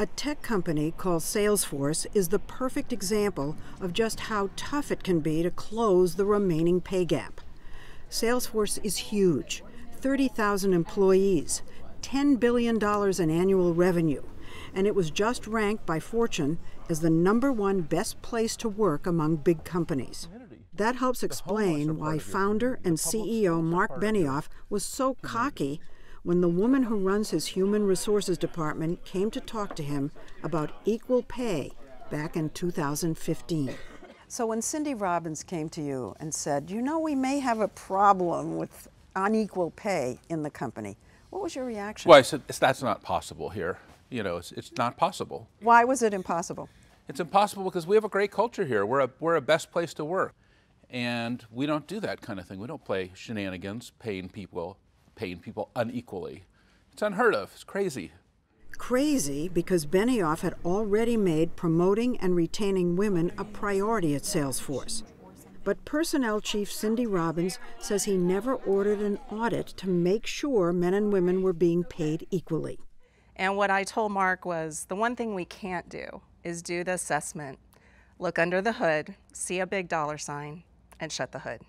A tech company called Salesforce is the perfect example of just how tough it can be to close the remaining pay gap. Salesforce is huge 30,000 employees, $10 billion in annual revenue, and it was just ranked by Fortune as the number one best place to work among big companies. That helps explain why founder and CEO Marc Benioff was so cocky when the woman who runs his human resources department came to talk to him about equal pay back in 2015. So when Cindy Robbins came to you and said, You know, we may have a problem with unequal pay in the company, what was your reaction? Well, I said, that's not possible here. You know, it's, it's not possible. Why was it impossible? It's impossible because we have a great culture here. We're a, we're a best place to work. And we don't do that kind of thing. We don't play shenanigans, paying people, paying people unequally. It's unheard of. It's crazy. Crazy because Benioff had already made promoting and retaining women a priority at Salesforce. But Personnel Chief Cindy Robbins says he never ordered an audit to make sure men and women were being paid equally. And what I told Marc was the one thing we can't do is do the assessment, look under the hood, see a big dollar sign, and shut the hood.